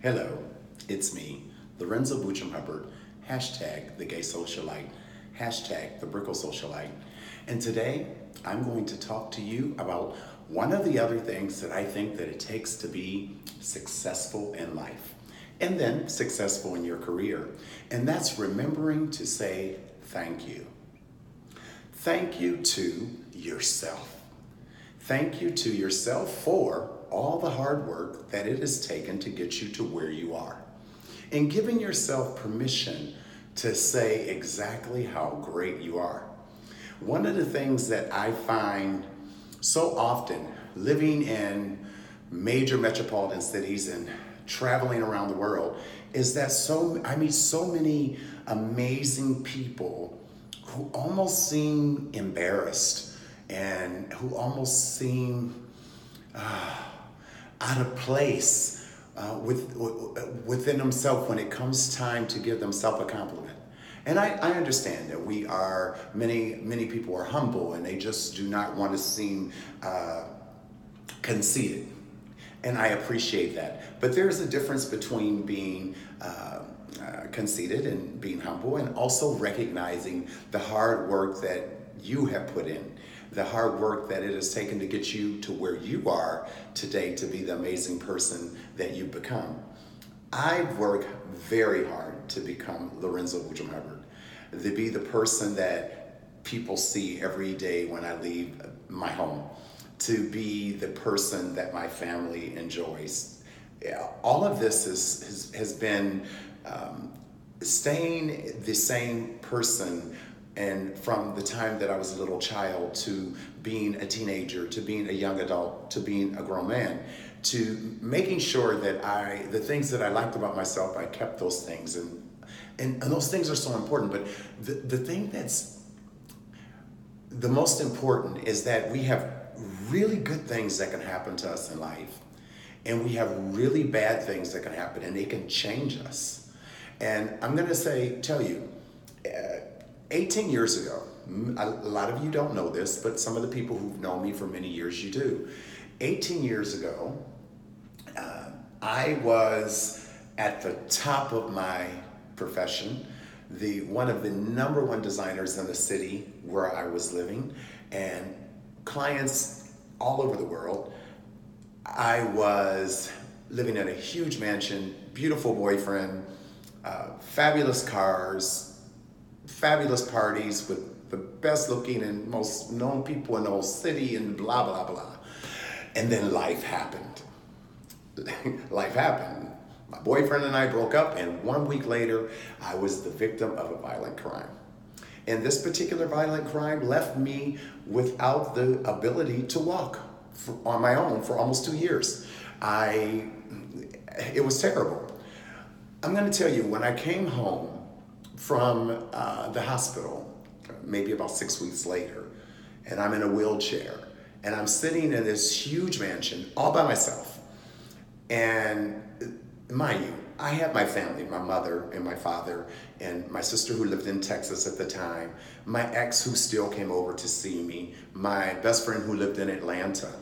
Hello, it's me, Lorenzo Buttram Hubbard, hashtag the gay socialite, hashtag the Brickell socialite. And today I'm going to talk to you about one of the other things that I think that it takes to be successful in life and then successful in your career. And that's remembering to say thank you. Thank you to yourself. Thank you to yourself for all the hard work that it has taken to get you to where you are. And giving yourself permission to say exactly how great you are. One of the things that I find so often living in major metropolitan cities and traveling around the world is that so I meet so many amazing people who almost seem embarrassed and who almost seem uh, out of place uh, with, within themselves when it comes time to give themselves a compliment. And I, I, understand that we are, many, many people are humble and they just do not want to seem uh, conceited. And I appreciate that. But there's a difference between being uh, uh, conceited and being humble and also recognizing the hard work that you have put in the hard work that it has taken to get you to where you are today to be the amazing person that you've become. I've worked very hard to become Lorenzo Buttram Hubbard, to be the person that people see every day when I leave my home, to be the person that my family enjoys. All of this is, has, has been um, staying the same person and from the time that I was a little child to being a teenager, to being a young adult, to being a grown man, to making sure that I, the things that I liked about myself, I kept those things. And, and, and those things are so important. But the, the thing that's the most important is that we have really good things that can happen to us in life. And we have really bad things that can happen and they can change us. And I'm going to say, tell you, uh, 18 years ago, a lot of you don't know this, but some of the people who've known me for many years, you do. 18 years ago, uh, I was at the top of my profession, the one of the number one designers in the city where I was living, and clients all over the world. I was living in a huge mansion, beautiful boyfriend, uh, fabulous cars, fabulous parties with the best looking and most known people in the whole city and blah, blah, blah. And then life happened. life happened. My boyfriend and I broke up, and one week later, I was the victim of a violent crime. And this particular violent crime left me without the ability to walk for, on my own for almost two years. I, it was terrible. I'm going to tell you, when I came home, from uh, the hospital, maybe about six weeks later, and I'm in a wheelchair, and I'm sitting in this huge mansion all by myself. And mind you, I had my family, my mother and my father, and my sister who lived in Texas at the time, my ex who still came over to see me, my best friend who lived in Atlanta.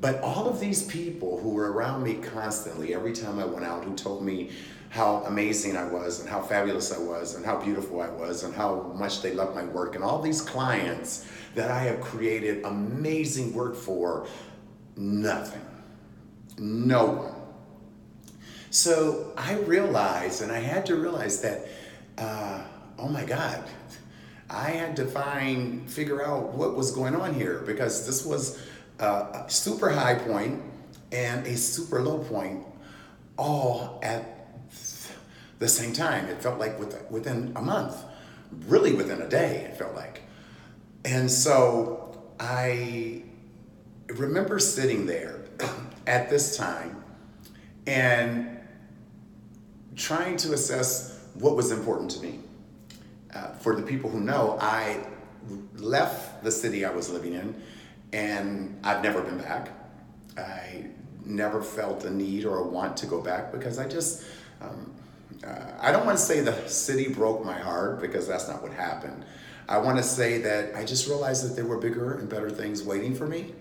But all of these people who were around me constantly, every time I went out, who told me how amazing I was and how fabulous I was and how beautiful I was and how much they loved my work and all these clients that I have created amazing work for, nothing. No one. So I realized, and I had to realize that, uh, oh my God, I had to find, figure out what was going on here because this was a super high point and a super low point all at the same time. It felt like within a month, really within a day, it felt like. And so I remember sitting there at this time and trying to assess what was important to me. Uh, for the people who know, I left the city I was living in and I've never been back. I never felt a need or a want to go back because I just, um, uh, I don't want to say the city broke my heart because that's not what happened. I want to say that I just realized that there were bigger and better things waiting for me,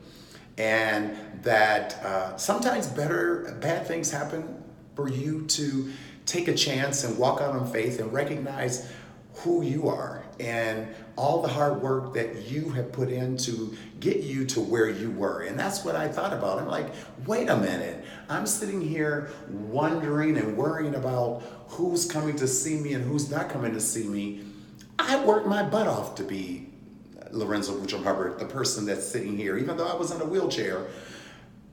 and that uh, sometimes better bad things happen for you to take a chance and walk out on faith and recognize who you are and all the hard work that you have put in to get you to where you were. And that's what I thought about. I'm like, wait a minute. I'm sitting here wondering and worrying about who's coming to see me and who's not coming to see me. I worked my butt off to be Lorenzo Buttram Hubbard, the person that's sitting here, even though I was in a wheelchair.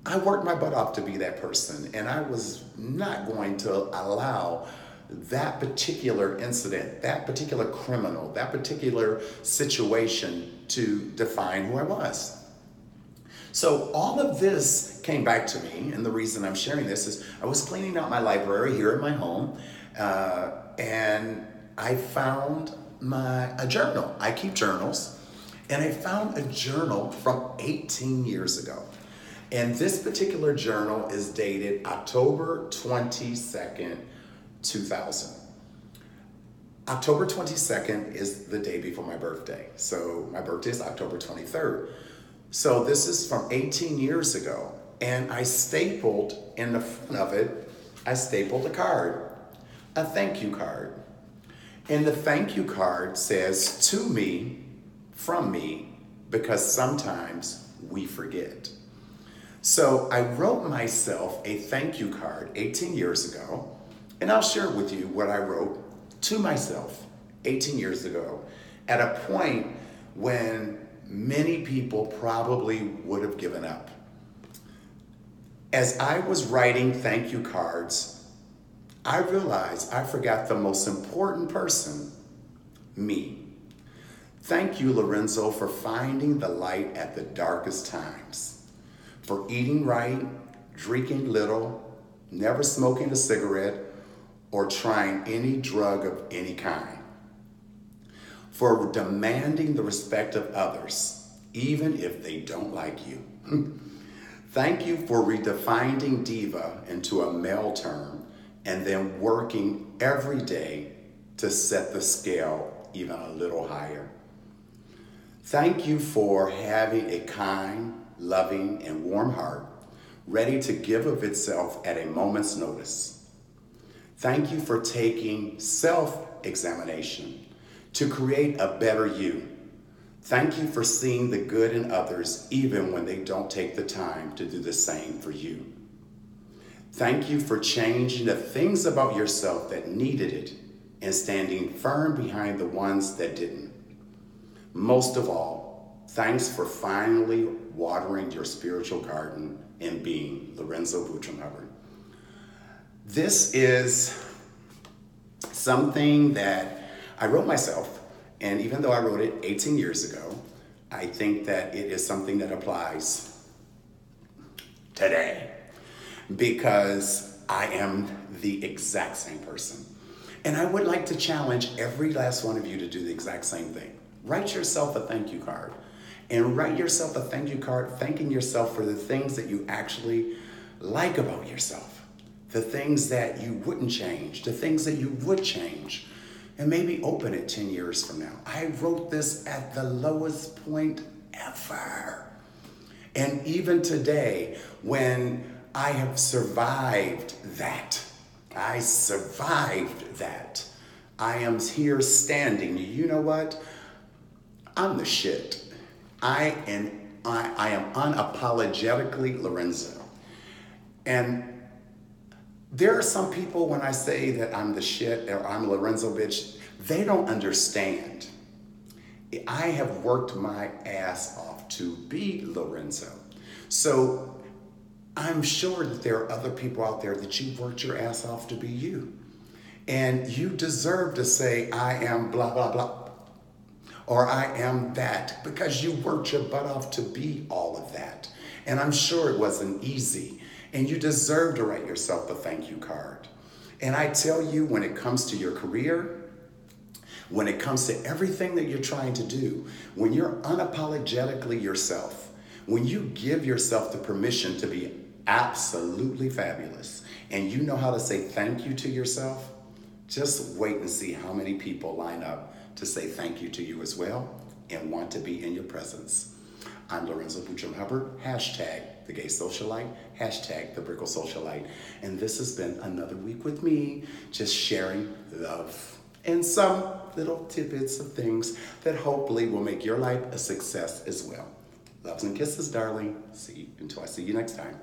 I worked my butt off to be that person, and I was not going to allow that particular incident, that particular criminal, that particular situation to define who I was. So all of this came back to me, and the reason I'm sharing this is I was cleaning out my library here in my home, uh, and I found my a journal. I keep journals, and I found a journal from 18 years ago. And this particular journal is dated October 22nd, 2000. October 22nd is the day before my birthday. So my birthday is October 23rd. So this is from 18 years ago. And I stapled in the front of it, I stapled a card, a thank you card. And the thank you card says, to me, from me, because sometimes we forget. So I wrote myself a thank you card 18 years ago and I'll share with you what I wrote to myself 18 years ago at a point when many people probably would have given up. As I was writing thank you cards, I realized I forgot the most important person me. Thank you, Lorenzo, for finding the light at the darkest times, for eating right, drinking little, never smoking a cigarette, or trying any drug of any kind, for demanding the respect of others, even if they don't like you. Thank you for redefining diva into a male term and then working every day to set the scale even a little higher. Thank you for having a kind, loving, and warm heart ready to give of itself at a moment's notice. Thank you for taking self examination to create a better you. Thank you for seeing the good in others even when they don't take the time to do the same for you. Thank you for changing the things about yourself that needed it and standing firm behind the ones that didn't. Most of all, thanks for finally watering your spiritual garden and being Lorenzo Hubbard. This is something that I wrote myself, and even though I wrote it 18 years ago, I think that it is something that applies today because I am the exact same person. And I would like to challenge every last one of you to do the exact same thing. Write yourself a thank you card and write yourself a thank you card thanking yourself for the things that you actually like about yourself the things that you wouldn't change, the things that you would change, and maybe open it 10 years from now. I wrote this at the lowest point ever. And even today, when I have survived that, I survived that. I am here standing. You know what? I'm the shit. I am I, I am unapologetically Lorenzo. And there are some people when I say that I'm the shit or I'm Lorenzo bitch, they don't understand. I have worked my ass off to be Lorenzo. So I'm sure that there are other people out there that you've worked your ass off to be you. And you deserve to say, I am blah, blah, blah, or I am that, because you worked your butt off to be all of that. And I'm sure it wasn't easy. And you deserve to write yourself a thank you card. And I tell you, when it comes to your career, when it comes to everything that you're trying to do, when you're unapologetically yourself, when you give yourself the permission to be absolutely fabulous, and you know how to say thank you to yourself, just wait and see how many people line up to say thank you to you as well and want to be in your presence. I'm Lorenzo Buttram Hubbard, hashtag the gay socialite, hashtag the Brickell socialite. And this has been another week with me, just sharing love and some little tidbits of things that hopefully will make your life a success as well. Loves and kisses, darling. See until I see you next time.